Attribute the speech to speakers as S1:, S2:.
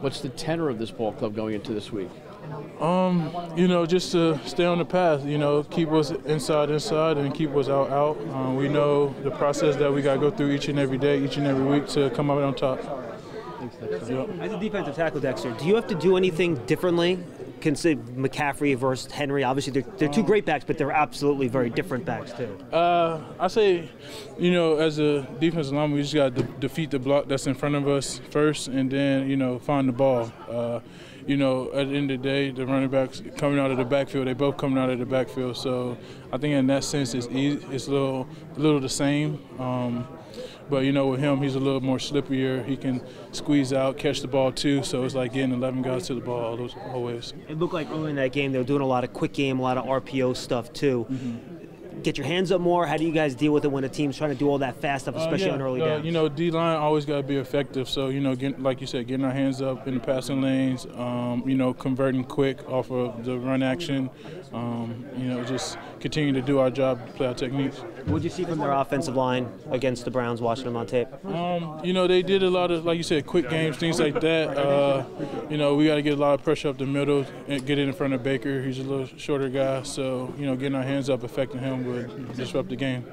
S1: What's the tenor of this ball club going into this week?
S2: Um, you know, just to stay on the path, you know, keep us inside, inside, and keep us out, out. Um, we know the process that we got to go through each and every day, each and every week to come out on top.
S3: As a defensive tackle, Dexter, do you have to do anything differently? Consider McCaffrey versus Henry. Obviously, they're, they're two great backs, but they're absolutely very different backs too.
S2: Uh, I say, you know, as a defensive lineman, we just got to de- defeat the block that's in front of us first, and then you know find the ball. Uh, you know, at the end of the day, the running backs coming out of the backfield, they both coming out of the backfield. So I think in that sense, it's easy, it's a little, a little the same. Um, but you know, with him, he's a little more slipperier. He can squeeze out, catch the ball too. So it's like getting 11 guys to the ball always.
S3: It looked like early in that game they were doing a lot of quick game, a lot of RPO stuff too. Mm-hmm. Get your hands up more. How do you guys deal with it when a team's trying to do all that fast stuff, especially
S2: Uh, yeah,
S3: on early
S2: uh,
S3: downs?
S2: You know, D line always got to be effective. So you know, get, like you said, getting our hands up in the passing lanes. Um, you know, converting quick off of the run action. Um, you know, just continue to do our job, play our techniques.
S3: What'd you see from their offensive line against the Browns, watching them on tape?
S2: Um, you know, they did a lot of, like you said, quick games, things like that. Uh, you know, we got to get a lot of pressure up the middle and get it in front of Baker. He's a little shorter guy, so you know, getting our hands up, affecting him would disrupt the game.